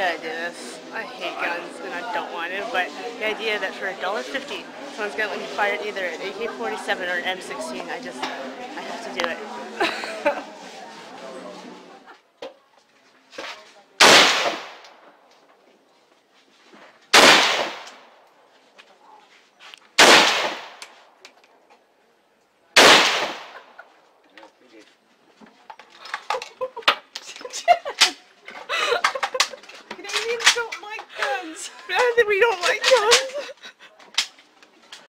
gotta do this. I hate guns and I don't want to, but the idea that for $1.50 someone's gonna let me fire either an AK-47 or an M16, I just, I have to do it. guns. we don't like guns.